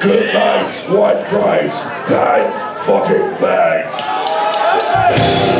Good night, white price, bang, fucking bang.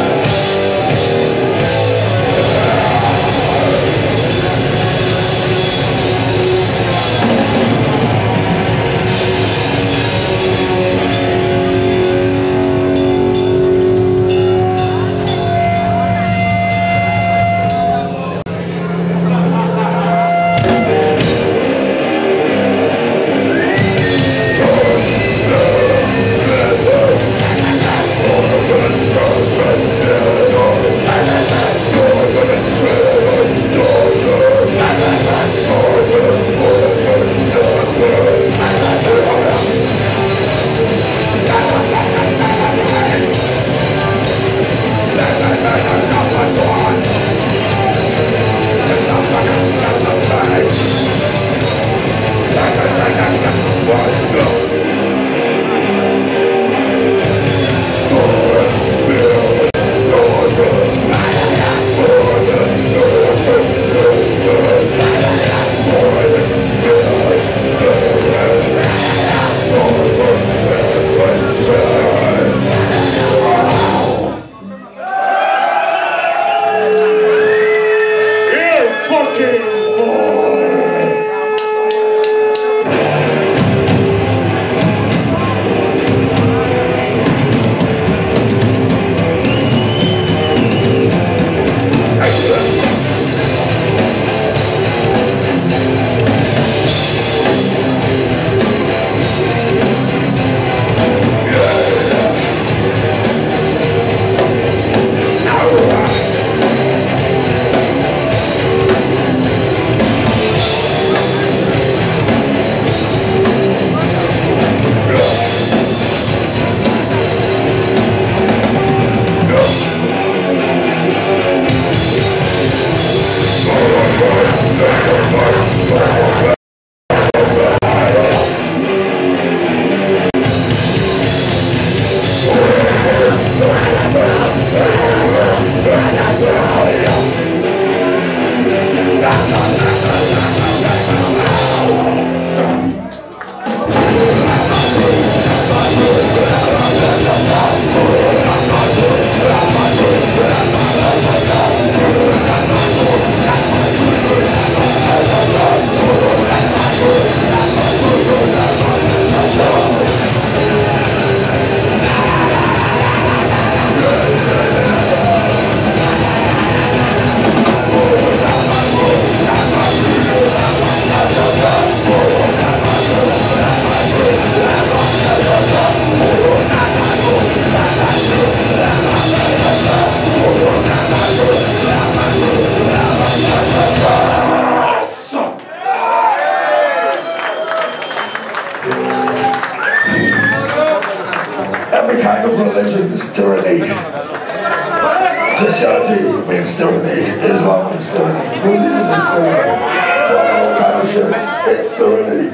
Tyranny. Christianity means tyranny. Islam means tyranny. Buddhism is tyranny. Fuck all kind of shit. It's tyranny.